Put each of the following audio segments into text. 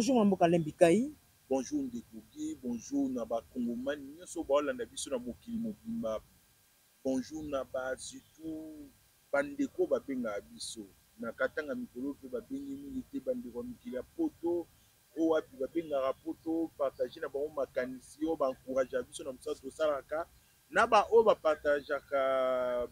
Bonjour Mambo Kalembi Kai. Bonjour Ndekogi, bonjour na ba Congomani nyonso baolanda biso na mokili mobimba. Bonjour na ba surtout bandeko babengaka biso na Katanga mikolo mpe babengi mingi te bandeko ya mikili ya poto oyo wapi babengaka mpo to partage na bango makanisi oyo ba encouragea biso na mosala tosalaka na baoyo bapartageaka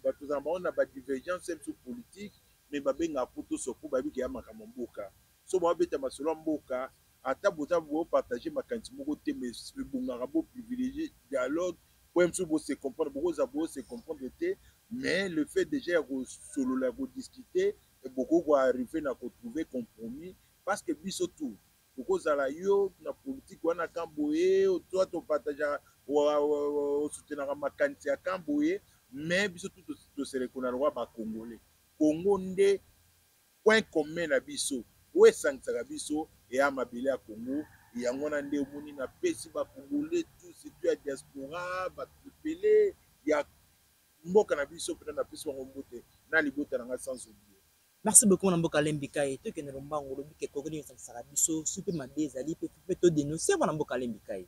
bato tozala bango na badivergence ya biso politike me babengaka mpo toso mpo bayebi keya makambo mboka so baobeta masolo ya mboka ata boza bopartage makanisi moko te me ebongaka bo privilégie dialogue mpo ya biso bose comprendre bokoza bose comprendre te mais le fait déjà ya kosolola ya kodiscute bokoki koarrive na kotrouve compromis Parce que biso tout tokozala yo na politique wana kan boye toi to partage osutenaka makanisi ya kan boye mais biso tout toselekona lokola ba congolais congo nde point commun na biso oyo esangisaka biso eya mabele ya congo yango wana nde omoni napesi ba congolais tout surtout ya diaspora bato ebele ya mboka na biso mpena napesi bango mbote na libota na ngai sans oublie Merci beaucoup mwana mboka Lembi Kaye. Tokende lombango olobi ke Congo nini esangisaka biso, soki mpe mabe ezali mpe mpe to denoncer mwana mboka Lembi Kaye.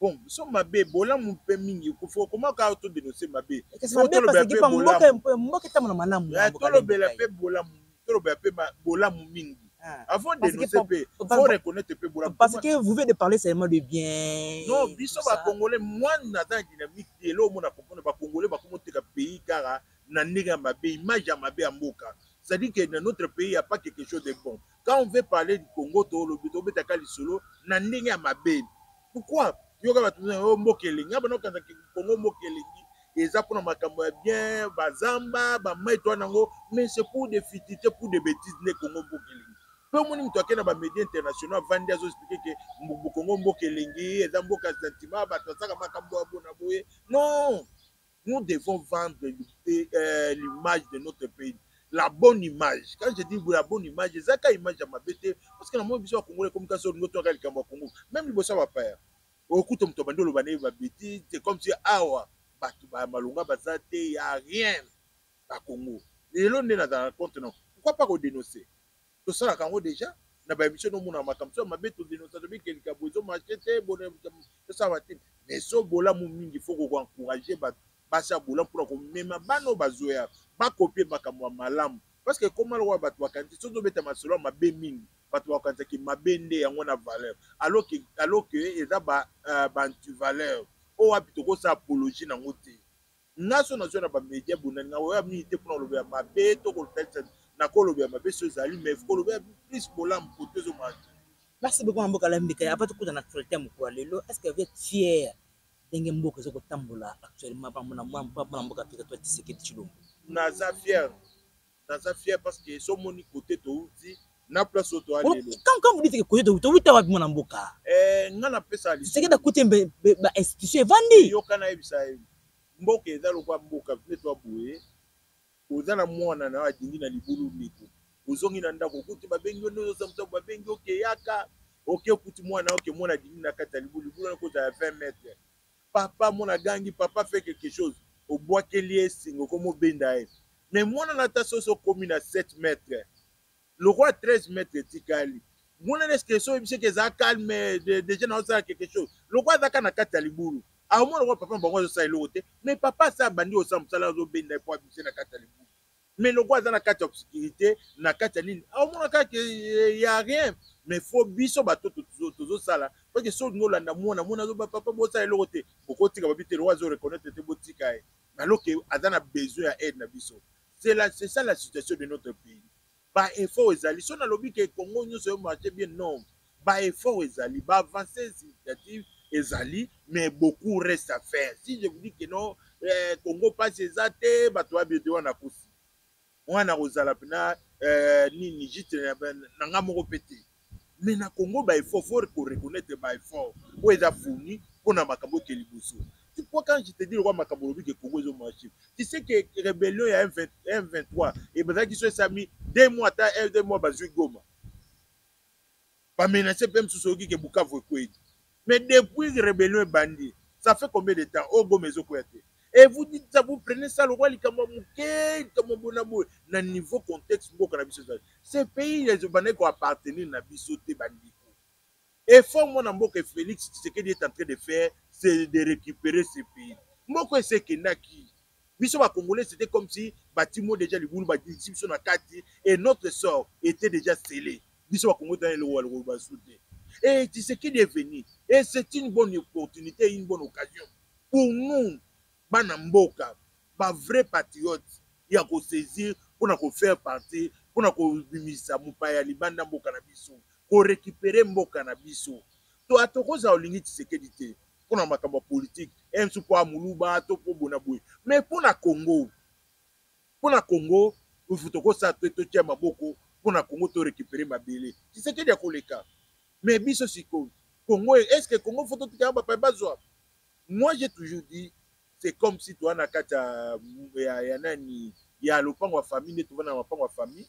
Bon, biso mabe bolamu mpe mingi ekufi okoma kaka to denoncer mabe. Kasi Faut mabe tolobela parce que mpe pa mboka bolamu. mpe mboka etambola malamu mwana Ya mboka Lembi tolobela Kaye. mpe bolamu, tolobela mpe ma- bolamu mingi. Ah. Avant Parce que denoncer pa- mpe pa- faut reconnaître mpe bolamu. Parce que vous venez de parler seulement de bien. Non, biso tout ça. ba Congolais mwana aza na dynamique te. Lelo omona comprendre ba Congolais bakoma oteka pays kaka na ndenge ya mabe image ya mabe ya mboka c'est-à-dire que na notre pays ya pas quelque chose de bon quand on veut parler du congo tolobi tobetaka lisolo na ndenge ya mabe pourquoi yoka bato oyo oh, mboka elengi ya bana okanisa congo mboka elengi eza mpona makambo ya bien bazamba bamaito wana yango mais c'est pour des fitite pour des bêtises nde congo mboka elengi mpe omoni moto ake na bamédia international avandi azoexplike ke bokongo mboka elengi eza mboka sentiment bato asaka makambo ya bona boye non nous devons vendre euh, l'image de notre pays la bonne image quand je dis la bonne image eza ka image ya mabe te parce que na moi biso ya kongo ekomi kasi olingo toyaka likambo ya kongo meme liboso ya bapaya okuta moto abandi oloba naye babetise te comme si awa bato ba malonga baza te ya rien na kongo lelo nde nazala compte na pourquoi pas kodenonce tosalaka yango deja na ba émission no mona makambo so mabe to dénoncer to bikeli ka bozo marché te bona to sa ba te mais so bola mu mingi faut ko encourager ba basi ya bola pour ko mema bano bazoya ba copier makambo ya malamu parce que koma lokola bato bakanisi soki tobeta masolo ya mabe mingi bato bakanisaki mabe nde yango na valeur alors que alors que eza ba euh, bantu valeur oyo wapi tokosala apologie nango te Naso nazwa na ba media bonani na oya mingi te pona kolobela mabe to kotalisa na kolobela mabe so ezali mais kolobela plus bolamu koto ezo manque Merci beaucoup na mboka la mbika avant tokuta na actualité ya mokolo lelo est-ce que vous êtes fier ndenge mboka ezo kotambola actuellement pamona mwa mwa mboka Afrika toi Tshisekedi Tshilombo naza fier naza fier parce que so moni kote touti na place oyo toa lelo quand vous dites que kote touti outa wapi mwana mboka eh nga na pesa ali c'est que da kote ba institution evandi yo kana ebisa mboka eza lokwa mboka vile to boye oza na mwana na adindi na libulu ndeko ozongi na ndako okuti babengi yo ndozo samtabu babengi okeyaka oke okuti mwana oke mwana adindi na kati ya libulu libulu wana kozala 20 mètre Papa mwana agangi papa fait quelque chose obwakeli ye esengo komi obenda ye mais mwana na ta soso okomi na 7 mètre lokola 13 mètre etikali mwana na eske so oyebisi eke eza calme deja na osala quelque chose lokola azaka na kati ya libulu aomona lokola papa na bango azosala eloko te mais papa asa abandi osala mosala azobenda ye mpo abimisa na kati ya libulu mais lokola aza na kati ya obscurité na kati ya nini aomonaka ke eh, ya rien mais fo biso bato tozosala pake so olingi olanda mwana mwana azoba papa bosala eloko te okotika babi te lokola azo reconnaître te botika ye alors ke aza na besoin ya aide na biso c'est ça la situation de notre pays ba effort ezali so nalobi ke congo nyonso yo marche bien non ba effort ezali ba avancee significative ezali mais beaucoup reste à faire si je vous dis que non eh, congo pasi eza te bato babio te wana kosi wana kozala mpena eh, nini juste na nga moko mpe te mais na congo ba effort faut koreconnaitre ba effort oyo eza fourni mpo na makambo oke liboso tu crois quand je te dis lokwa makambo olobi ke congo ezo marche tu sais que rébellion ya m23 ebazalaki so esami deux mois ata deux mois bazwi goma ba menace pe mosusu oyoki ke bukavu ekwei te mais depuis rebellion ebandi ça fait combien de temps oyo oh, goma ezokweya te et vous dites ça vous prenez ça lokola likambo ya moke likambo ya bona boye na niveau contexte mboka na biso ezali ce pays ezobandaki koappartenir na biso te bandeko effort mwana mboka félix tshisekedi est en train de faire c'est de récupérer ce pays mboka esekendaki biso ba congolais c'était comme si batimo déjà libulu babimisi biso na kati et notre sort était déjà scellé biso ba congolais tozana eloko baloko basu te et tshisekedi est venu et c'est une bonne opportunité une bonne occasion pour nous bana mboka ba vrai patriote ya kosaisir mpo na kofaire partie mpo na kobimisa mopaya libanda mboka na biso korekipere mboka na biso to atokozala olingi tshisekedi te mpo na makambo ya politike emsu mpo ya muluba to mpo bona boye mais mpo na congo mpo na congo ifu tokosa te totia maboko mpo na congo to récupere mabele tisekedi akoleka mais biso sikoyo congo est ce que congo fo totikaka bapai bazwa moi j'ai toujours dit c'est comme si toa na kati ya, ya, ya nani ya lopango ya famille nde tovanda na mapango ya famille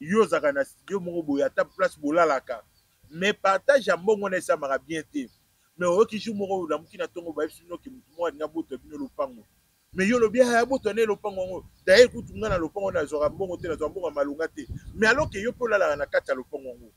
yo ozalaka na studio moko boye ata place bolalaka mais partage ya mbongo wana esamaka bien te mais oyoki jour moko olamuki na ntongo bayebisi bino ke motu moko alingi abotwa bino lopango mais yo olobi aya abotwa na ye lopango yango daye kutu ngai na lopango nazwaka mbongo te nazwaka mbongo ya malonga te mais aloke yo mpe olalaka na kati ya lopango yango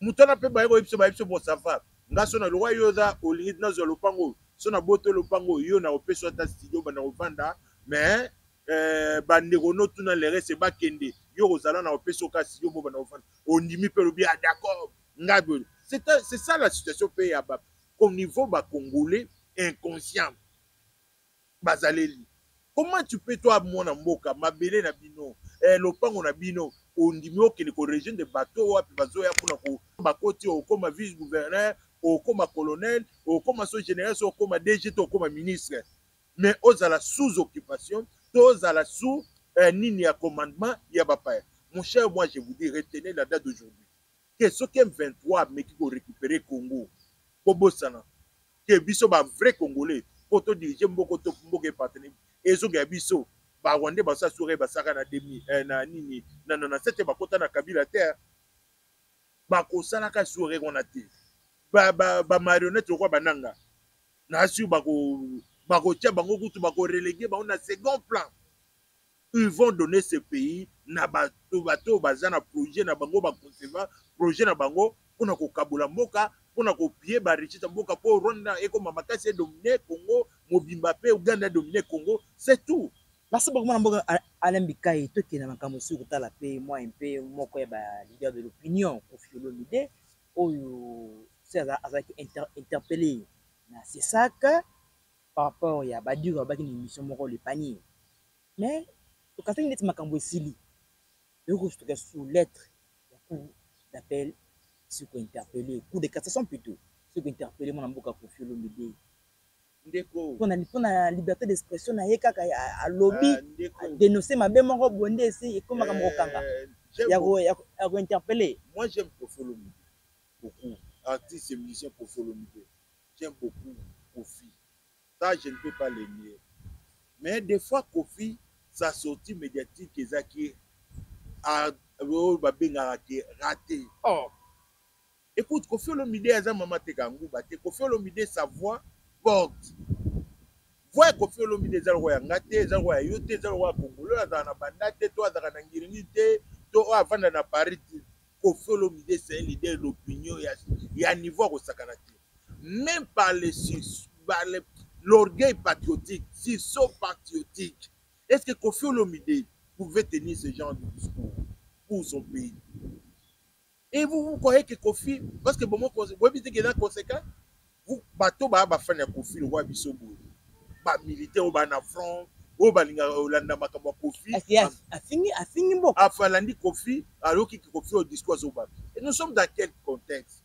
moto wana mpe baye koyebi biso bayebi biso bon ça va nga so naloka yo oza olingidi nazwa lopango oyo so naboto lopango oyo yo nakopesa ata studio banda kovanda mais eh, bandeko notuna lerese bakende yo kozala na opesa oka studio bo banda kovanda ondimi mpe olobi ah d'accord ngai boye c'est ça la situation mpe ya ba au niveau ba congolais inconscient bazaleli comment tu peux toi mwana mboka mabele na bino eh, lopango na bino ondimi okende ko region de bateau wapi bazoya kuna ko bakoti okoma vice gouverneur okoma colonel okoma so general so okoma dg to okoma ministre mais ozala sous occupation to ozala sous eh, nini ya commandement ya bapaya mon cher moi je vous dis retenez la date d'aujourd'hui que soki m23 ameki ko récupérer congo kobosana que biso ba vrai congolais po to diriger mboko to mboka epartene ezoga ya biso ba rwandais basala sure basaka na demi eh, na nini na na na sete bakota na kabila te bakosalaka sure wana te ba ba ba marionnette lokwa bananga na sur bako bakotia bango kutu bakorelege bango na second plan ils vont donner ce pays na bato bato oyo baza na projet na bango baconceva projet na bango mpo na kokabola mboka mpo na kopie barichise ya mboka mpo rwanda ekoma makasi edomine congo mobimba mpe uganda edomine congo c'est tout Merci beaucoup mwana mboka Alain Bikayi tokende na makambo mosusu kotala mpe mwa mpe moko ya ba leader de l'opinion Koffi Olomide oyo se azalaki inter, interpellé na CESAC par rapport ya Badio abaki na émission moko le panier Mais tokasaki ndeti makambo esili. Toyei kosuka sous lettre ya cour d'appel si ko interpeller cour de cassation plutot si ko interpeller mwana mboka Koffi Olomide ndeko pona pona liberté d'expression na ye kaka alobi ah, denoncer mabe moko boye nde esi ekomaka moko kanga eh, ya ko ya ko interpeller moi j'aime Koffi Olomide beaucoup artiste et musicien Koffi Olomide j'aime beaucoup Koffi ça je ne peux pas le nier mais des fois kofi sa sortie médiatique ezaki oyo babengaka ke rate oh. écoute kofi olomide aza mama ateka nguba te kofi olomide sa voix porte voix ya kofi olomide eza lokola ya nga te eza lokola ya yo te eza lokola ya kongolo oyo azalaka na banda te to azalaka na ngiringi te to oyo avanda na paris te kofi olomide c'est un leader d'opinion ya, ya niveau ya kosakana te Même par les, par les l'orgueil patriotique, sursaut patriotique. Est-ce que Kofi Olomide pouvait tenir ce genre de discours pour son pays Et vous, vous croyez que Kofi, parce que bon, vous voyez qu'il est conséquent, vous, bateau, bah, bah, fan à Kofi, le roi Bissobo, bah, militaire, bah, na front, oyo balingaka olanda makambo ya kofi afalandi kofi ayoki kofi oyo discours azobaka et nous sommes dans quel contexte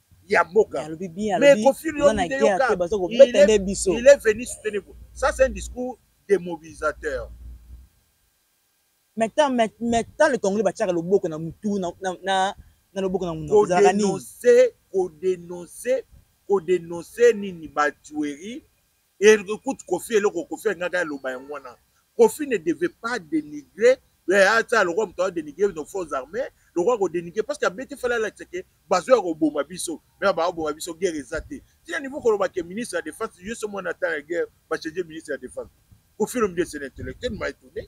ya mboka mais kofiri yo nde yoka il est venu soutenir vous ça c'est un discours de mobilisateur maintenant maintenant le congolais batiaka loboko na mutu na na na loboko na mutu ezalaka nini kodenonse kodenonse nini batuerie Et écoute Kofi eloko Kofi angaka aloba yango wana. Kofi ne devait pas dénigrer eh, ata lokola moto awa dénigrer nos forces armées lokola kodenigre parce que abeti fale alakisa ke bazoya koboma biso me baoboma biso guerre eza te tina niveau koloba ke ministre ya défense yo so mwana ata ya guerre bachange ministre ya défense kofilomide c'est l'intellectuel m'a étonné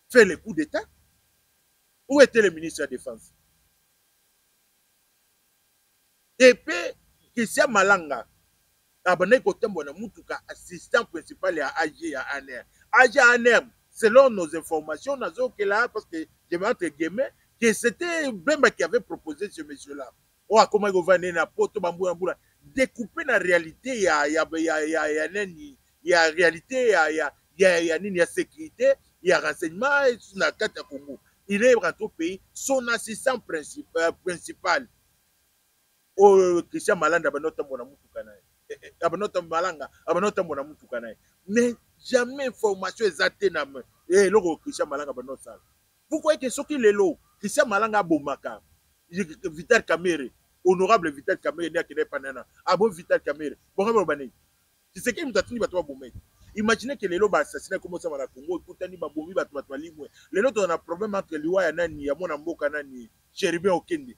fait le coup d'État Où était le ministre de la Défense Et puis, Christian Malanga, abandaki kotambola na motuka assistant principal ya ag ya anr ag ya anr selon nos informations nazokela parce que je vais entre guillemets que c'était bemba qui avait proposé ce monsieur là oyo akomaki kovanda nde na poto bambula mbula découpe na réalité ya ya ya ya ya nani ya réalité ya ya ya ya nini ya sécurité ya renseignement na kati ya Congo il est rentré au pays son assistant principal, euh, principal oyo Christian Malanda bando tambola mutuka naye eh, eh, abando tambola malanga abando tambola mutuka naye mais jamais information eza te na eh, eloko Christian Malanga bando sala Vous croyez que soki lelo Christian Malanga abomaka Vital Kamerhe, honorable Vital Kamerhe nde akendaki panana abomi Vital Kamerhe, bongo baloba nini? Tshisekedi moto atindi bato baboma ye. Imaginez que lelo ba assassinat ekomi osama na Congo, ekutani babomi bato bato balimwe. Lelo tozana problème entre liwa ya nani ya mwana mboka nani Cherubin Okende.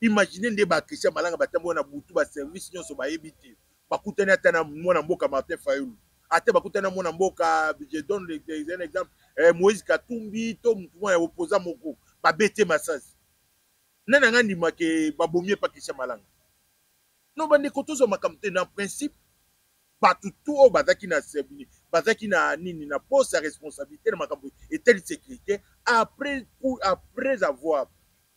Imaginez nde ba Christian Malanga batambola na butu ba service nyonso bayebi te. Bakutani ata na mwana mboka Martin Fayulu. Ata bakutani na mwana mboka je donne un exemple eh, Moïse Katumbi to mutu mwa ya opposant moko babete masasi. Nani anga ndima ke babomi ye pa Christian Malanga? Non bandeko tozwa makambo te na principe bato tu oyo bazalaki na bazalaki na nini na poste ya responsabilité na makambo etali sécurité après, après avoir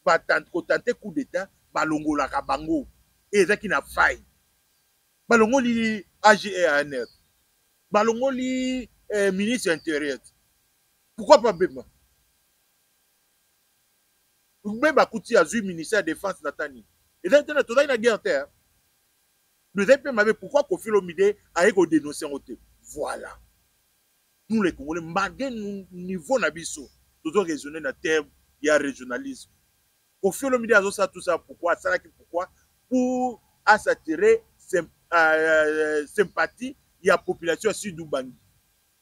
ba tente ko tente coup d'etat balongolaka bango et ezaki na faille balongoli AGEANF balongoli eh, ministre intérieur pourquoi pas bema bema akuti azwi ministère ya défense na tani ezali tena tozali na guerre te mais ezali mpe mabe pourquoi kofi olomide aye kodénonce yango te voilà nous les congolais malgré niveau na biso tozo raisonner na terme ya régionalisme kofi olomide azosala tout ça pourquoi asalaki pourquoi pour asatire euh, euh, sympathie ya population ya sud ubangi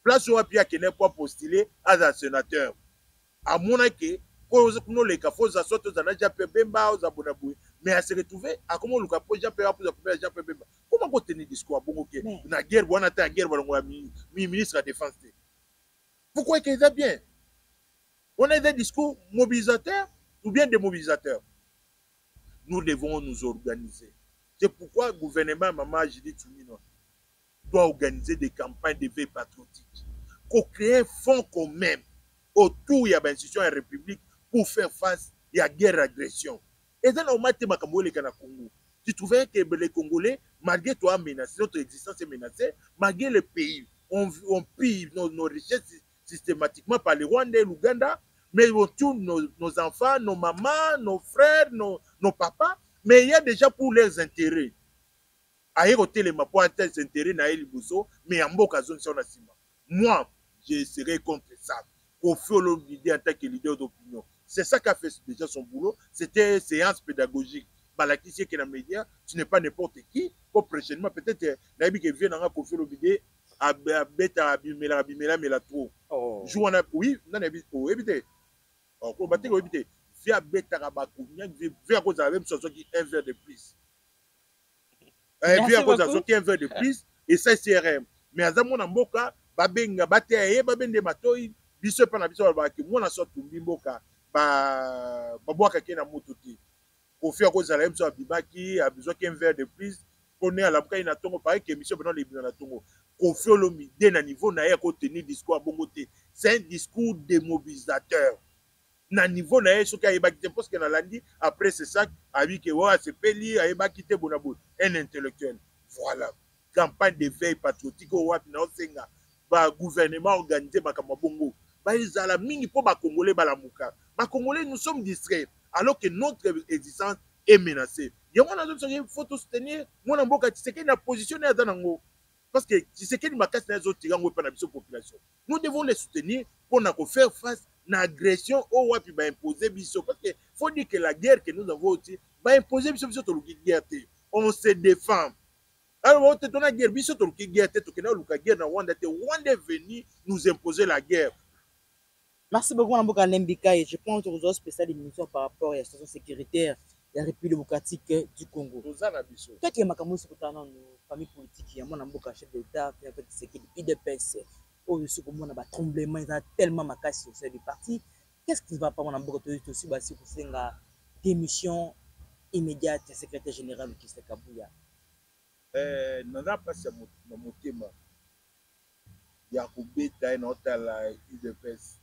place wapi akende mpo apostule aza senateur amona ke oyo oza kuna oleka fo oza soit oza na jean pierre bemba oza bona boye mais ase retrouve akoma oluka po jean pierre apuza pembela jean pierre bemba koma ko tenir discours abongo ke na guerre wana ata ya guerre balongola mi, mi ministre ya défense te vous croyez que eza bien wana eza discours mobilisateur ou bien démobilisateur nous devons nous organiser c'est pourquoi gouvernement ya mama judith suminwa doit organiser des campagnes de veille patriotique, qu'on crée un fonds quand même autour de l'institution de la République pour faire face à la guerre d'agression. Et dans le matin, Congo, tu trouvais que les Congolais, malgré toi, menacés, notre existence est menacée, malgré le pays, on, on pille nos, nos richesses systématiquement par les Rwandais, l'Ouganda, mais on tue nos, nos, enfants, nos mamans, nos frères, nos, nos papas, mais il y a déjà pour leurs intérêts. aye kotelema mpo atia interet na ye liboso mais ya mboka azongisa na nsima moi je serai contre ça kofi olomide en tant que leader d'opinion c'est ça qu'a fait déjà son boulot c'était séance pédagogique balakisi eke na média tu n'es pas n'importe qui mpo prochainement peut-être nayebi ke vie na nga kofi olomide abeta abimelaka bimelamela trop oh. jour wana oui nani ayebi oyebi te oh, koloba te oyebi te vie abetaka bakumiaki vie akozala meme so azwaki un verre de plus Eh, puis akoza soki un verre de plus et ça CRM mais aza mwana mboka babenga bateya ye babende matoi biso epa na biso balobaki mwana so atumbi mboka babwakaki ye na moto te kofi akozala ye mosusu abimaki abizwaki un verre de plus mpo ne alabukaki na ntongo pare ke émission bino lebima na ntongo kofi olomi de na niveau na ye akotenir discours ya bongo te c'est un discours démobilisateur na niveau na ye soki ayebaki te parce que nalandi après ce sac ayebi ke oyo asepeli ayebaki te bona boye un intellectuel voilà campagne de veille patriotique oyo wapi naosenga bagouvernement organise makambo ya bongo baezala mingi mpo bakongole balamuka bakongole nous sommes distrait alors que notre existence est menacée yango nazo biso il faut tosoutenir mwana mboka tisekedi na position naye aza nango parce que tisekedi makasi naye ezotira yango epa na biso population nous devons les soutenir pour na ko faire face na agression oyo oh, wapi ba imposer biso parce que faut dire que la guerre que nous avons aussi ba imposer biso biso toluki guerre te on se défend alors on te donne guerre biso toluki guerre te tokenda luka guerre na Rwanda te Rwanda est venu nous imposer la guerre Merci beaucoup, Mboka Lembika. Et je pense que vous avez spécial émission par rapport à la situation sécuritaire. ya Republique Democratique du Congo. Toza na biso. Toki ya makambo nso kotala nanu famille politique ya mwana mboka chef de l'État Felix Antoine Tshisekedi UDPS oyo si komona ba tremblement eza tellement makasi au sein du parti. Qu'est-ce qui ne va pas mwana mboka toyo tosi basi kosenga démission immédiate ya secrétaire général Christian Kabuya. Eh, naza pasi na motema ya kobeta ye na otala UDPS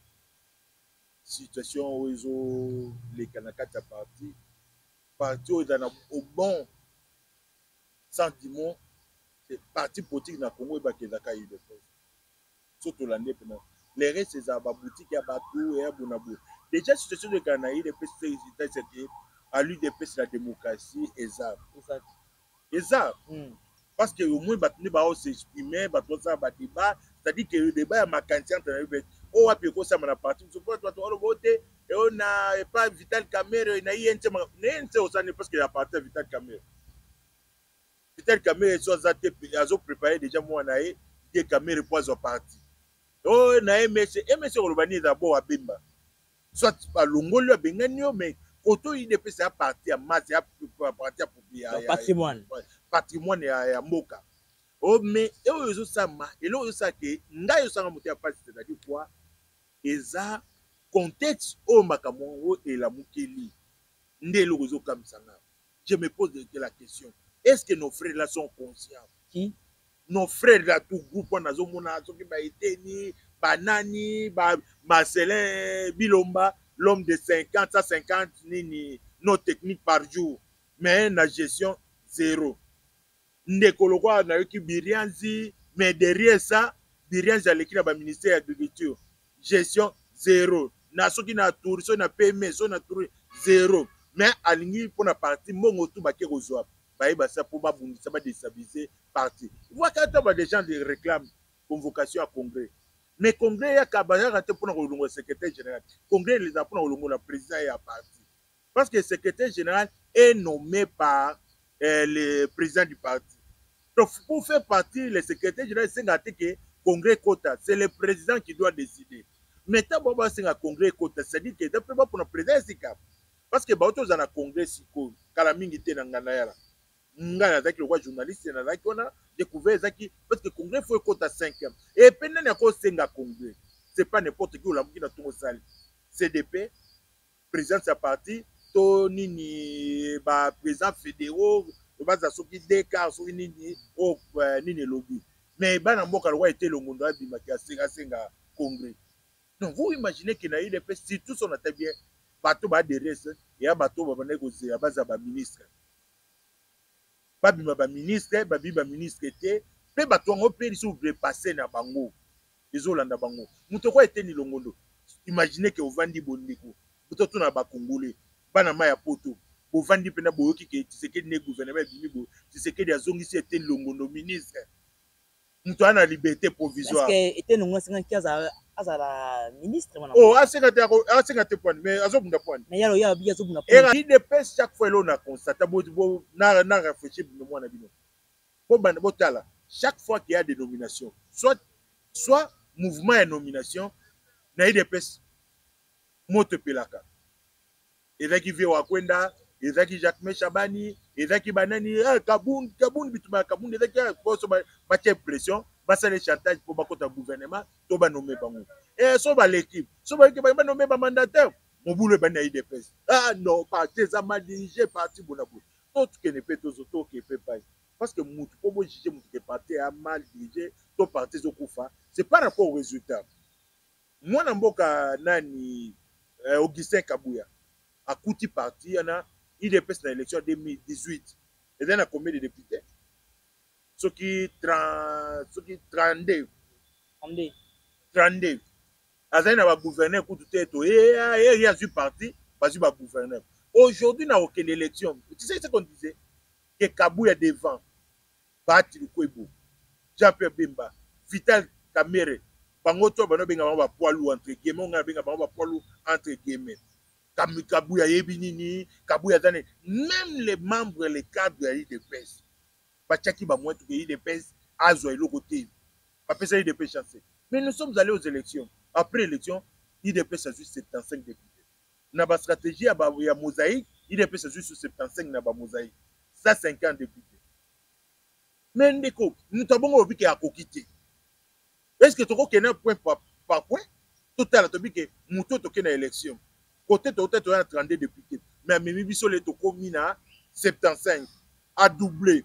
situation oyo ezo leka na kati ya parti parti oyo eza na au bon sans du mot c'est parti politique na Congo ebaka ezaka UDPS so tolande pena les restes eza ba boutique ya batu ya bona bo déjà situation de kana UDPS c'est que à l'UDPS la démocratie eza eza hmm. parce que au moins bato nde bao s'exprimer bato basala ba débat c'est-à-dire que débat ya makanisi entre na yo bete oyo oh, wapi ekosama na parti mosusu mpo bato oloba o te eo na epa vital camere na ye nse na nse osani parce que ya parti ya vital camere vital camere so aza te azo préparer déjà mwana na ye ye camere mpo azwa parti o oh, na ye mese ye mese koloba nini eza bo abemba Soit ba longoli yo abengani yo mais kote oyi de pesa ya parti ya masse ya parti ya patrimoine patrimoine ya, ya mboka oh mais oyo ezosama eloko ezosala ke ngai osanga moto ya pasi c'est-à-dire quoi eza contexte oyo makambo yango elamukeli nde eloko ezokamisa ngai je me pose de la question est ce que nos frères là sont conscients qui nos frères là tout groupe wana nazomona soki baeteni banani ba marcelin bilomba l'homme de 50 sa 50 nini no technique par jour mais na gestion zero ndeko lokola nayoki birianzi mais derrière ça birianzi aleki na baministère ya agriculture gestion zero na soki na tour soki na pme soki na tour zero mais alingi mpo na parti mbongo tu bake kozwa baye basa mpo babundisa badestabilise parti voaka ata ba des gens de réclame convocation ya congrès mais congrès yaka bayaka te mpo na kolongola secrétaire général congrès elezaka mpo na kolongola président ya parti Parce que secrétaire général est nommé par euh, le président du parti. Donc, pour faire partie, le secrétaire général, c'est que congrès Kota, c'est le président qui doit décider. Mais tant que c'est un congrès Kota, c'est-à-dire que d'après moi, pour le président, c'est Parce que Baoto, c'est un congrès, c'est quoi Kalamini, c'est un ganayala. nga nazalaki lokola journaliste nazalaki wana découvert ezalaki parce que congrès fo ekota 5 e mpe nani akosenga congrès c'est pas n'importe qui olamuki na ntongo osali cdp presidence ya parti to nini ba président fédéraux baza soki deka soki nini o oh, euh, nini elobi mais bana mboka lokola ete longondo abimaki asenga congrès donc vous imaginez que na udps surtout son ata bien bato baderese eya bato oyo babandaki kozela baza baministre babima baministre babi baministre te mpe bato yango mpe lisusu repasse na bango ezo landa bango moto kwa eteni longondo imagine ke ovandi bo ndeko buto tuna ba congolais bana ma ya poto bovandi pena boyoki ke tisekedi ne gouvernement ebimi bo tisekedi azongisi eteni longondo ministre moto ana liberté provisoire est ce que eteni longondo asengaki aza azala ministre wana oh asenga te asenga te point mais azobunda point mais yalo ya bi azobunda point era idps chaque fois elona constate bo na na réfléchir bino mwana bino Bo banda bo tala chaque fois qu'il y a des nominations soit soit mouvement ya nomination na udps moto epelaka ezalaki vie wakwenda ezalaki jacquemain shabani ezalaki banani eh, kabund kabund bituma ya kabund ezalaki eh, poso batya impression basala chantage mpo bakota gouvernement to banome bango eh, so baleki so baleki bango banome bamandateur mobulu ebandi na idps ah non parti eza mal dirige parti bonaboye tokende pe tozo toke pe pai parce que mutu po bo juger mutu que parti a mal dirige to parti ezo kufa c'est par rapport au resultat mwana mboka nani eh, Augustin Kabuya akuti parti yana UDPS na election ya 2018 eza na combien de députés soki 30 soki 32 32 32 azali na bagouverneur kutu te to ye azwi parti bazwi bagouverneur aujourd'hui na okende élection tu sais ce qu'on disait que kabuya devant bahati lukwebo jean pierre bemba vital kamere bango to bana obenga bango bapoids lourd entre guillemets ongai abenga bango bapoids lourd entre guillemets kabuya ayebi nini kabuya aza nini même les membres les cadres ya idps batiaki bamoin tuke idps azwa eloko te bapesa udps chance te mais nous sommes allés aux élections après élection udps azwi 75 députés na ba stratégie ya, ba, ya mosaïque udps azwi sur 75 na ba mosaïque 150 députés mais ndeko moto abongo olobi ke akoki te est ce que tokokende point par, par point totala tobi ke moto oyo tokende na élection kote touta toya na 32 députés mais amemi biso le tokomi na 75 adouble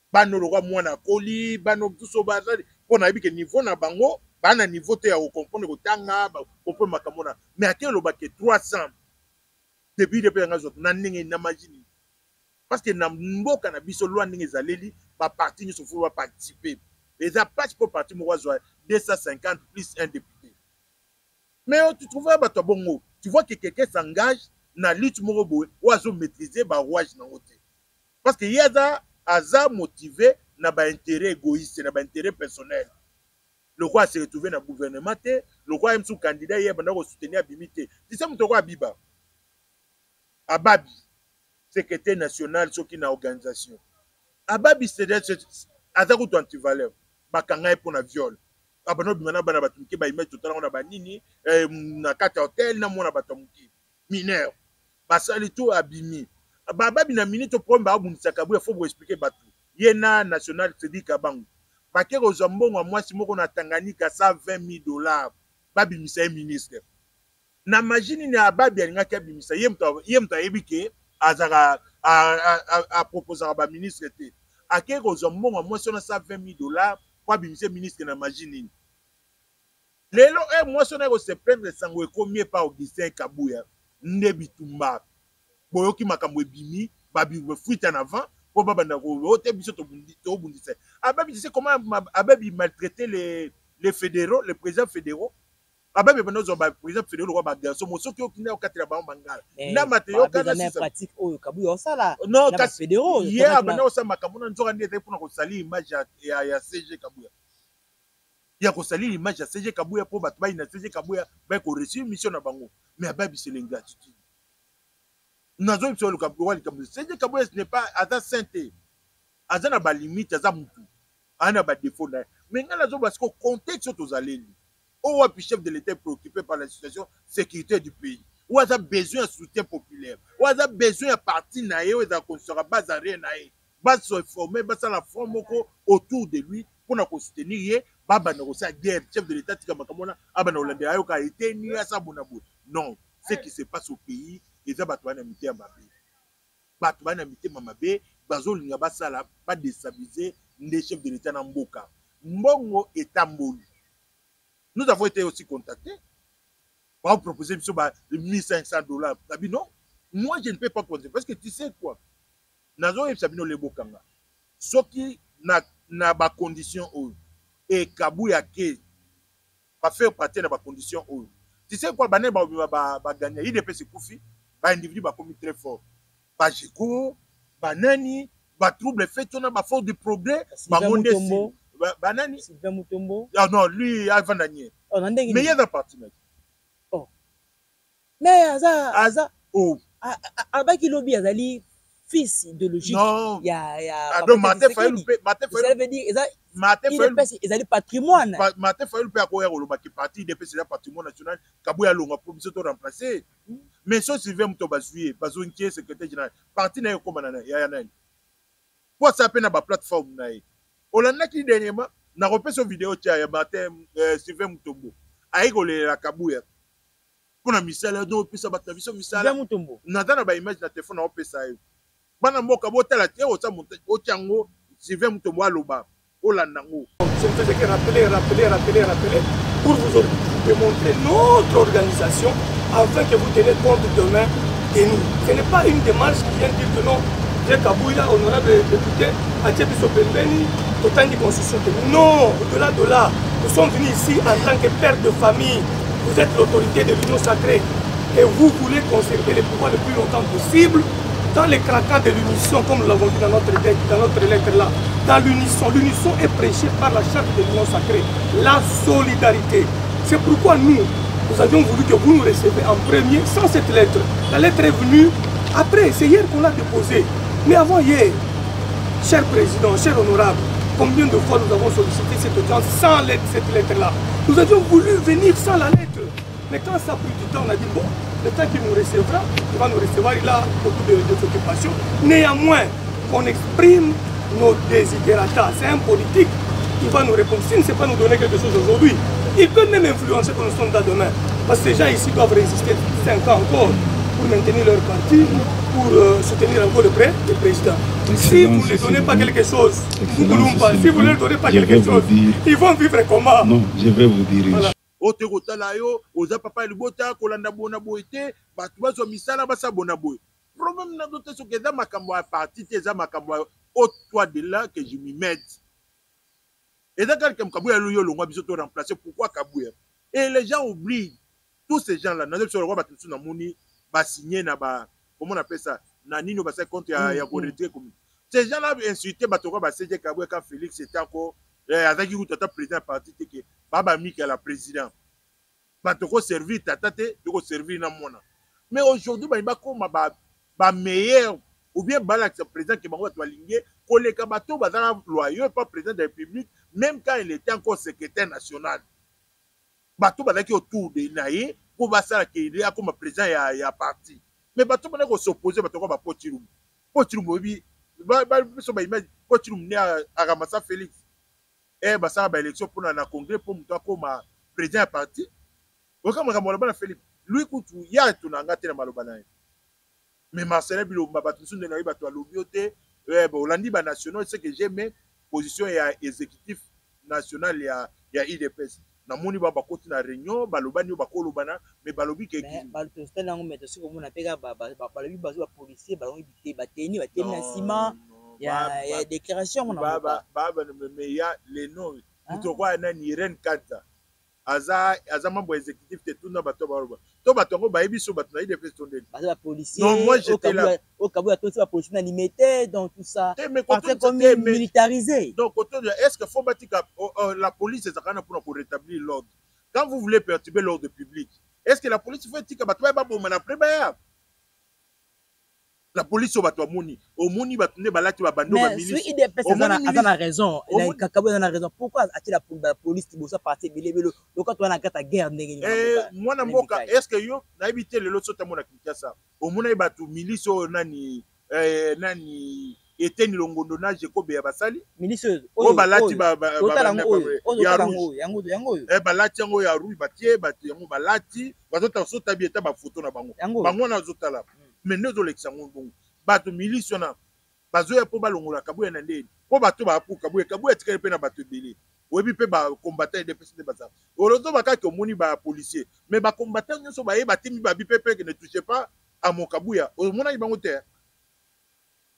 Bana oyo lokola mwana akoli, bana oyo mosusu baza mpo nayebi ke niveau na bango baa na niveau te ya kocomprendre kotanga bacomprendre makambo na mais ata eloba ke 300 depuis udps yanga ezwa na ndenge na maji nini parce que na mboka na biso lwa ndenge ezaleli baparti nyonso fulu baparticipe eza pasi mpo parti moko azwa 250 plus un député mais tu trouve bato ya bongo tu vois que quelqu'un s'engage na lutte moko boye oyo azomaîtrise barouage nango te Parce que ye aza aza motive na ba intérêt égoïste na ba intérêt personnel lokola ase retrouve na gouvernement te lokola ye mosusu candidat ye abanda kosoutenir abimi te tisa moto okoyo abiba ababi secrétaire national soki na organisation ababi aza kutu antivaleur bakanga ye mpo na viole abanda obima na bana bato moke baimai totalango na banini eh, na kati ya hotel na mwana bato ya moke mineur basali to abimi bababi na minute problème babundisa kabuya fo boexplike bato ye na national credit kabango bake kozwa mbongo ya mwasi moko na tanganyika 120 000 dollars babimisa ye ministre na maji nini ababi alingaki abimisa ye moto ayebi ke azalaka aproposaka baministre te akei kozwa mbongo ya mwasi wana 120 000 dollars mpo abimisa ministre na maji nini Lelo heure mwasi wana yako se plaindre sango ekomi epa Augustin Kabuya nde bitumba boyoki makambo ebimi ba bible fuite en avant po babanda ko ote biso tobundisa ababi tu sais comment ababi maltraiter les les fédéraux les présidents fédéraux aba beba nozo ba president fedele lokwa ba garçon mo soki oki na okatela bango mangala eh, na mate yo kana sisa pratique oyo kabu yo sala no ka federo ye abana osala makambo na nzoka nde ezali mpona kosali image ya ya CG kabuya ya kosalir image ya CG Kabuya mpo bato bayina CG Kabuya baye ko réussir mission na bango mais ababisela ingratitude nazoyebisa yo lokawa likambo CG Kabuya ce n'est pas aza saint te aza na balimite aza motu aza na badefaut na ye mais ngai nazoba siko contexte oyo tozaleli oyo wapi chef de l'état préoccupé par la situation sécurité du pays oyo aza besoin ya soutien populaire oyo aza besoin ya parti na ye oyo ezala constituaka base arien na ye bazwa forme basala front moko autour de lui mpo na kosoutenir ye babanda kosala guerre chef de l'état tika makambo wana abanda kolandela ayoka eteni asa bona boye non ce qui se passe au pays eza bato bana mitema mabe bato bana mitema mabe bazolinga basala badestabilise nde chef de l'état na mboka mbongo etamboli nous avons été aussi contactés baoproposer biso ba 1500 dollars na bino moi je ne peux pas compter parce que tu sais quoi nazo yebisa bino le bokanga soki na na ba conditions oyo et kabuya ke ba faire partie na ba conditions oyo tu sais quoi bane ba ba, ba, ba gagner idps ekufi ba individu bakomi très fort ba jeko ba nani ba trouble fait on a ba fort du progrès bango nde banani Sylvain Mutombo ah non lui avanda nie oh, mais yeza parti na oh. mais aza aza oh. abaki lobi azali fils idéologique non. ya ya ado mate fayulu pe mate fayulu ça veut dire eza mate fayulu pesi ezali patrimoine pa, mate fayulu pe akoya koloba ki parti de pesi eza patrimoine national kabu ya longa po biso to remplacer hmm. mais so sylvain moto bazuye bazonkie secrétaire général parti na ye ekoma na ya nani po asa pe na ba plateforme na ye olandaki dernièrement nakopesa video tia ya mate euh, sylvain mutombo ayi kolelela kabuya mpo na misala donc opesa bato na biso misala mutombo naza na baimage na telefone naopesa ye bana mboka botala te osa otya yango sylvain mutombo aloba olanda yango je ne faisais que rappeler rappeler rappeler rappeler pour vous démontrer notre organisation afin que vous tenez compte demain de nous ce n'est pas une démarche qui vient dire que non Pierre Kabouya, honorable député, à Tchebiso Pembeni, autant de constitution. Non, au-delà de là, nous sommes venus ici en tant que père de famille, Vous êtes l'autorité de l'Union sacrée et vous voulez conserver les pouvoirs le plus longtemps possible dans les craquants de l'unisson, comme nous l'avons dit dans notre, dans notre lettre là, dans l'unisson, l'unisson est prêchée par la charte de l'union sacrée, la solidarité. C'est pourquoi nous, nous avions voulu que vous nous receviez en premier sans cette lettre. La lettre est venue après, c'est hier qu'on l'a déposée. Mais avant hier, cher président, cher honorable, combien de fois nous avons sollicité cette audience sans cette lettre-là Nous avions voulu venir sans la lettre. Mais quand ça a pris du temps, on a dit, bon, le temps qu'il nous recevra, il va nous recevoir, il a beaucoup de, occupations. Néanmoins, qu'on exprime nos désiderata. c'est un politique qui va nous répondre. S'il ne sait pas nous donner quelque chose aujourd'hui, il peut même influencer que nous demain. Parce que ces gens ici doivent résister 5 ans encore pour maintenir leur parti, pour euh, soutenir encore le, prêt, président. si vous ne leur donnez pas quelque chose, Si vous ne donnez pas quelque chose, ils vont vivre comment Non, je vais vous dire. Voilà. ote kotala yo oza papa ya libota kolanda bona boye te bato bazwa misala basa bona boye problème na dote soki eza makambo ya parti te eza makambo ya otoi de là que je m'y mette eza kaka likambo kabuya yo olongwa biso to remplacer pourquoi kabuya et les gens oublient tous ces gens là nazo biso lokola bato mosusu namoni basigne na ba comment on appelle ça na nini basali compte ya, mm, ya koretire mm. commune ces gens là insulte bato lokola baseje kabwe ka félix ete encore eh, azalaki kutu ata président ya parti te ke babamikala président bato koservir tata te tokoservir na mwana mais aujourd'hui balingi bakoma ba, ba meilleur ou bien balakisa président ke bango bato balingi ye koleka bato bazala loyeux pa président de la république même quand il était encore secrétaire national bato bazalaki autour de na ye mpo basala kede akoma président ya, ya parti mais bato bana kosopoze bato kwa bapo cilumbu po cilumbu oyebi biso baimage po cilumbu nde aramasa félix e basala baélection mpona na congrès mpo moto akoma président ya parti oyoka makambo aloba na félix lui kutu ye atuna nga te na maloba na ye mais Marcelin Bilomba bato mosusu nde nayebi bato alobi yo te eh, olandi ba nationaux ce que j'aime position ya exécutif national ya, ya idps namoni ba bakoti na réunion balobani oyo bakolobana me balobi ke totali yango me tosi komona mpe kaka balobi bazo bapolicier balongi bateni bateni na nsima ya déclaration yango na baba me ya leno moto okoya nani irene kanta aza aza membre ya exécutif te tuna bato ya baloba to bato yango bayebi so bato na idps to ndeni baza bapolicier non moi j'étais là okabuya tonsi bapolicier na limete donc tout ça parti comme militarisé donc kotonia est ce que faut batika oh, oh, la police ezalaka na mpona korétablir l'ordre quand vous voulez perturber l'ordre public est ce que la police faut etika bato baya babomana après baya la police oyo bato bamoni omoni bato nde balati babando baministreaza na raison kakabu aza na raison pourquoi atie la police liboso parti ebele ebele loka towana kati ya guerre ndenge nini eh, mwana mboka est ce que yo nayebi te lelo sotamona kinshasa omonaki bato milice oyo nani eh, nani Eteni Longondo na Jekobe ya basali oyo balati eh, balati yango ya rui batie bato yango balati bazotala sota bi eta bafoto na bango bango wana azotala hmm. me nde ezolekisa yango bongo bato milisi wana bazoya mpo balongola kabuya na ndeni mpo bato baapu kabuya kabuya atikali mpe na bato ebele oyebi mpe bacombatant edepesi nde baza olozoba kaka omoni bapolicier me bacombatant nyonso baye batimi babi mpe peke ne touche pas amokabuya omonaki bango te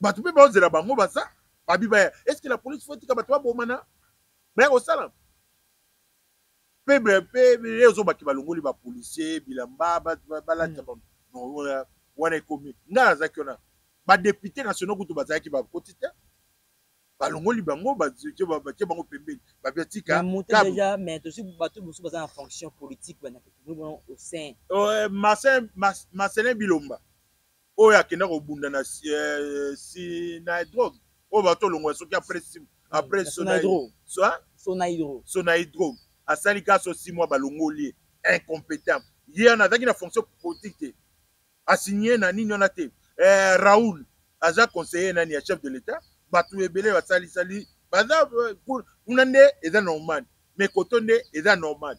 bato mpe baozela bango baza babi baya estce la polise fo etika bato babomana baya kosala mpe mpe ezobaki balongoli bapolisier bilamba balata bango hmm. wana ekomi ngai nazalaki wana badepute nationaux kutu bazalaki bakoti te balongoli bango batie bango pembeni babiatika marcelin bilomba oyo akenda kobunda na euh, sinaidrog oyo bato olongola soki après sonaidrog asali ka so si mwa balongoli ye incompétent ye wana azalaki na fonction politique te asigne na nini wana te eh, raoul aza conseiller nani ya chef de l'état bato ebele basalisali baza euh, kuna nde eza normal mais koto nde eza normal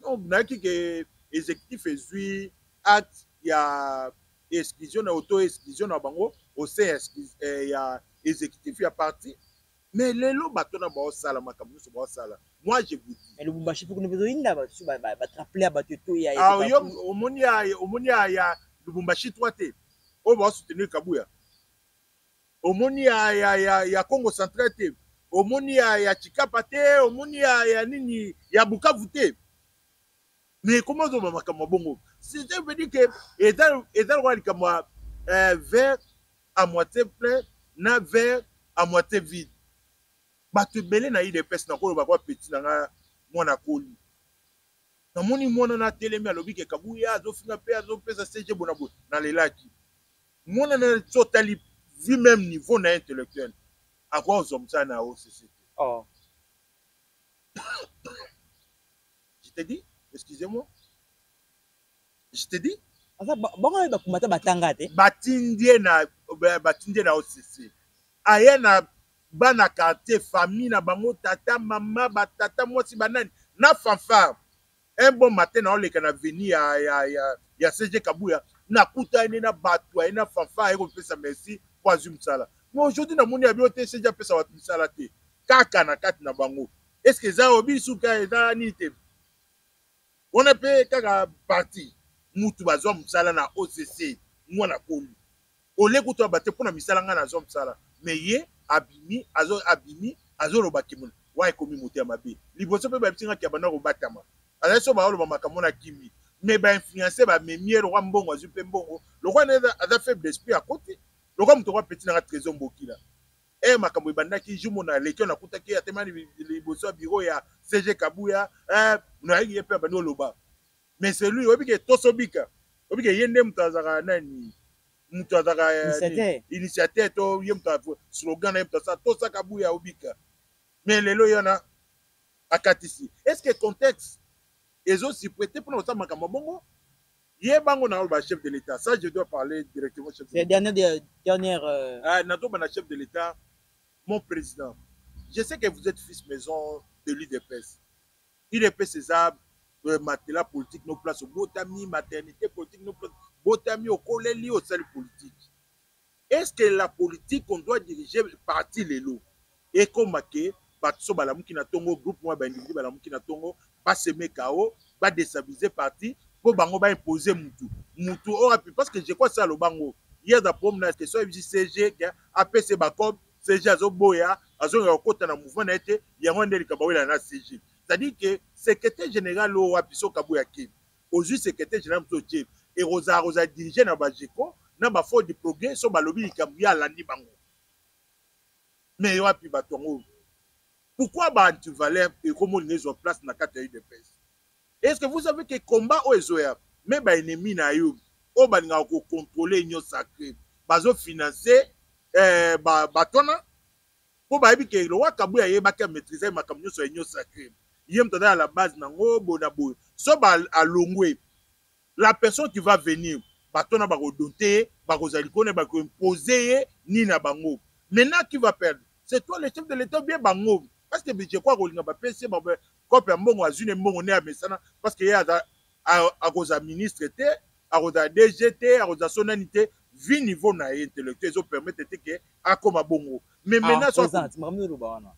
Non, nayaki ke executif ezwi acte ya exclusion na auto exclusion na bango au sein eh, ya executif ya parti mais lelo bato na baosala makambo nyonso baosala moi je vous dis lubumbashi mpe kuna bezoyinda basusu batraple ya bato eto ya ah, yo omoni ya omoni ya ya lubumbashi 3 te oyo baosoutenir kabuya omoni ya, ya, ya, ya congo central te omoni ya, ya chikapa te omoni ya, ya nini ya bukavu te mais koma ozoma makambo ya bongo cest veut dire que eza lokola likambo ya eh, vert à moitié plein na vert à moitié vide bato ebele na idps nakoloba kwa peti na nga mwana koli namoni mwana na atelemi alobi ke kabuya azofinga mpe azopesa cg bona boye nalelaki Mwana na sotali vu même niveau na intellectuel akoya kozwa mosala na OCC te. Oh. Je te dis, excusez-moi. Je te dis. Aza bango ba kumata batanga te. Batindie na batindie na OCC. Aya na bana quartier famille na bango tata mama batata mwasi banani na fanfare un bon matin naoleka na veni ya, ya, ya, ya cg kabuya nakutani na bato aye na fanfa aye kopesa merci mpo azwi mosala mais aujourd'hui namoni ya bio te cg apesa bato mosala te kaka na kati na bango estce eza obi suka eza nini te wana mpe kaka parti mutu bazwa mosala na occ mwana koli ole kutu abate mpo na misala ngai nazwa mosala me ye abimi azo abimi azoloba kimuna wa ekomi moto ya mabe liboso mpe bayebisi ngai kiabanda kobatama azali so baoloba makambo na kimi me bainfluence bamemi ye lokwa mbongo azwi mpe mbongo lokwa nde aza faible d'esprit akoti lokwa moto okwa peti nanga trésor mbokila e eh, makambo ebandaki jumo na lekio nakutaki atemani liboso ya biro ya cg kabuya e eh, nayaki ye mpe abandi oloba mais c'est lui oyebi ke toso bika oyebi ke ye nde moto azalaka nani moto azalaka eh, initiateur to ye moto slogan na ye moto asala tosa kabuya obika mais lelo ye wana akatisi est ce que contexte ezosupprete mpona kosala makambo ya bongo ye bango na oloba chef de l'état ça je dois parler directement chef de dernière, dernière euh... ah, nazobana chef de l'état mon président je sais que vous êtes fils maison de l'udps udps eza euh, matela politique no place obotami maternité politique no place botami okoleli osali politique est ce que la politique on doit diriger parti lelo ekoma ke bato so balamuki na ntongo groupe moko ya baindividi balamuki na ntongo baseme kao badestabilise parti mpo bango baimpose mutu mutu oyo api parce que je crois se aloba ngo hier da prom na question yebisi cg ke apese bacob CG azoboya azonga kokota na mouvement na ye te yango nde likambo awela na CG c'est-à-dire que secrétaire général oyo wapi so kabu ya kemi ozwi secrétaire général mosusu otie ekozala kozala dirige na bajeko na bafo du progrès so balobi likambo ye alandi bango mais wapi bato yango pourquoi ba antivaleur ekomolinga ezwa place na kati ya udps Est ce que vous savez que combat oyo ezo ya mais ba ennemis na yo oyo balingaka ko controle union sacree bazo financer eh, ba batona po bayebi ke lowa kabuya ayebaki amaîtrise makambo nyonso ya union sacree ye moto aza ya la base nango boye na boye so ba alongwe la personne qui va venir bato wana bakodote ye bakozala likolo na ye bakoimpose ye nini na bango maintenant qui va perdre c'est toi le chef de l'état bien bango parce que bijeko akolinga bapesi ye kope ya mbongo azwi ne mbongo nde amesana parce que ye aza akozala ministre te akozala dg te akozala so nani te vie niveau na ye intellectuel ezopermettre te ke akoma bongo mais ah, maintenant makambo oloba wana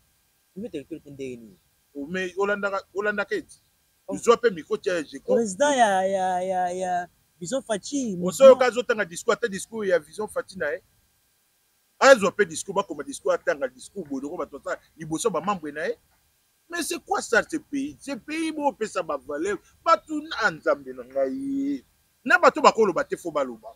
Bino territoire mpe ndenge nini? Oh, mais olandaka olandaka eti oh. zwa mpe micro tia ya jeko président ya ya ya ya vision faci ozoyoka azotanga discours ata discours ya vision faci na ye azwa mpe discours bakoma discours atanga discours boye loko bato asala liboso bamambre na ye mais c'est quoi ça ce pays ce pays bopesa bavaleur bato na nzambe na ngai na bato bakoloba te fo baloba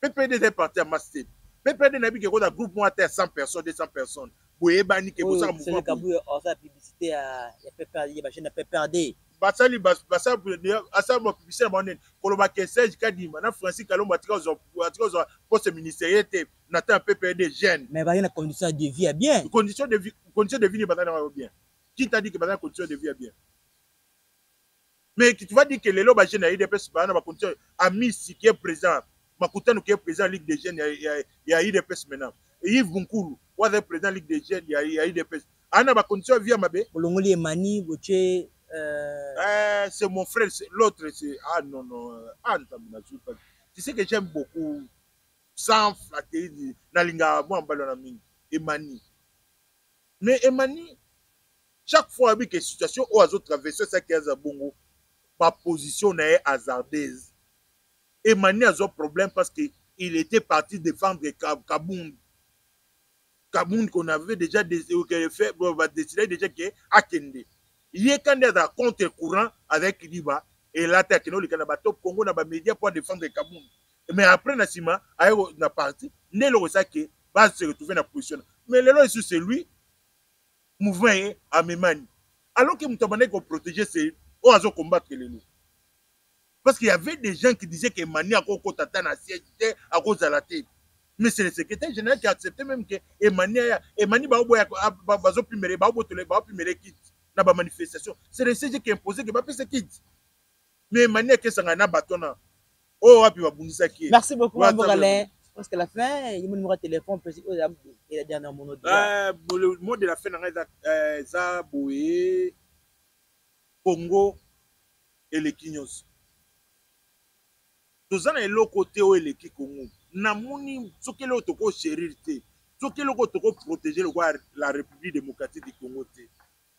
PPD eza parti ya masse te. PPD na bike kota groupe mwa ata ya 100 personnes 200 personnes. Boyebani ke bozaka mouvement. Oyo kabuyo oza publicité ya ya PPD ba jeune ya PPD. Basali basali asala ba publicité na bango nini? Koloba ke Serge Kadima na Francis Kalombo atika ozwa atika ozwa poste ministériel te na temps ya PPD jeune. Mais ba na condition de vie ya bien. Condition de vie condition de vie ni bazali na yo bien. Qui t'a dit que bazali na condition de vie ya bien? Mais tu vas dire que lelo ba jeunes ya UDPS ba na ba conditions Amisi qui est président Makutano qui est président Ligue des jeunes ya ya, ya UDPS maintenant Yves Bunkulu waza président Ligue des jeunes ya ya UDPS ana ba conditions via mabe bolongoli emani botie euh... eh, c'est mon frère l'autre c'est ah non non ah ntambi na zupa tu sais que j'aime beaucoup sans flatter nalinga mwa mbalo na mingi emani mais emani chaque fois abi ke situation oyo azo traverse esaki aza bongo ba position na ye hasardeuse emani azwa problème parce que il était parti défendre kabund kabund qu'on avait déjà euh, fait ba décidé déjà ke akende ye kandi azala contre courant avec liba elati akende oleka na batop congo na bamédia mpo adefendre kabund mais après na nsima aye na parti nde eloko eza ke base se retrouve na position mais lelo lisusu c'est lui mouvement ye amemani alors que moto abandaki ko protéger se oyo azo combattre lelo parce qu'il y avait des gens qui disaient que Emani akokota ata na siège te akozala te mais c'est le secrétaire général qui a accepté même que Emani aya Emani baoboya bazopimele baobotole baopimele kiti na ba manifestation c'est le CG qui imposait que bapesa kiti Mais mania kesanga na baton na oyo oh, wapi babundisaki ye. Merci beaucoup ma Bogale. Parce que la fin, il me demande téléphone parce que oh, il a dernier mon autre. Euh, le mot de la fin na eza eza euh, boye Congo eleki nyonso. Toza na eloko te oyo eleki Congo. Namoni soki eloko toko chérir te. Soki eloko toko protéger lokola la République démocratique du Congo te.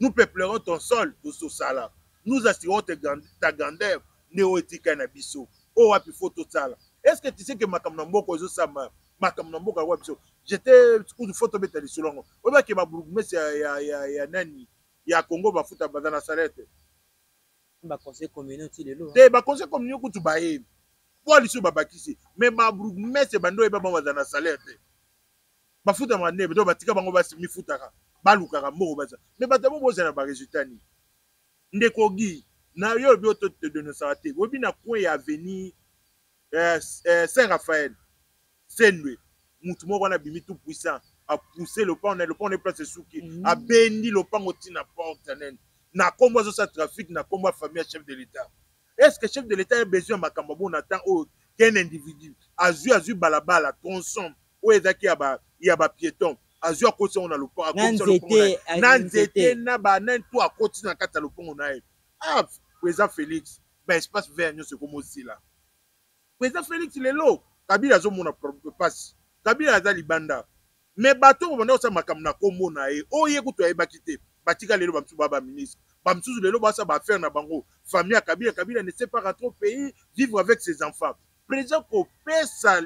Nous peuplerons ton sol, tososala. Nous assurerons ta grandeur, nde oyo etika na biso. Oyo wapi faut tosala. Est-ce que tu sais que makambo na mboka ezo samba? Makambo na mboka wapi biso? J'étais kutu faut tobeta lisolo yango. Oyo ke ba bourgmestre ya ya ya ya nani? Ya Congo bafuta baza na salaire te. Ba conseils communaux ti lelo. Te ba conseils communaux kutu baye. Po lisusu babakisi. Mais ba bourgmestre bando yeba bango baza na salaire te. bafutamaka nde to batika bango basi mifutaka balukaka mbongo baza me bato yango bozala baresultat nini ndeko gi na yo obi oto te denosaka te oyebi na coin ya avenir eh, eh, saint raphaël sendwe motu moko wana abimi tout puissant apousse lopango na lopango na place esuki mm. abendi lopango ntina porte nene na nkombo azosala trafic na nkombo ya famille ya chef de l'etat Est ce que chef de l'etat aya besoin ya makambo ya bona temps oyo ken individu azui azui balabala tronçon oyo ezaki ya ba ya ba pieton azui akotisi yango na lopango na nzete na nzete na ba na tout akotisi na kati ya lopango na ye ah president Felix ba espace vert nyonso ekomo zila president Felix lelo Kabila azomona pasi Kabila aza libanda Mais bato oyo babanda kosala makambo na kombo na ye, oyo ye kutu ayebaki te, batika lelo ba misusu ba ba ministre, ba misusu lelo basala ba affaires na bango, famille ya Kabila, Kabila ne sait pas rentrer au pays, vivre avec ses enfants. President kopesa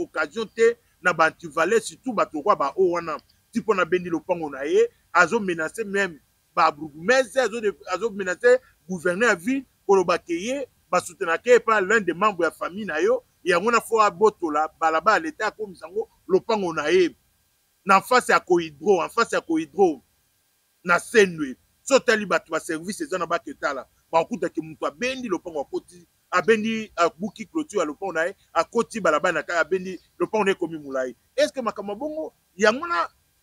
occasion te na ba antivaleurs, surtout bato lokola ba oyo wana, ti pona abendi lopango na ye, azo menacer meme ba bourgmestre azo, azo menace gouverneur ya ville koloba ke ye basutenaka ye epa l'un des membres ya famille na yo yango na fo abotola balabala leta akomisa yango lopango na ye na face ya cohydro en face ya cohydro na sendwe so otali bato ba service eza na bake tala bakokuta ke moto abendi lopango akoti abendi abuki clôture ya lopango na ye akoti balabala na kaka abendi lopango na ye ekomi molai est ce que makambo ya bongo yango na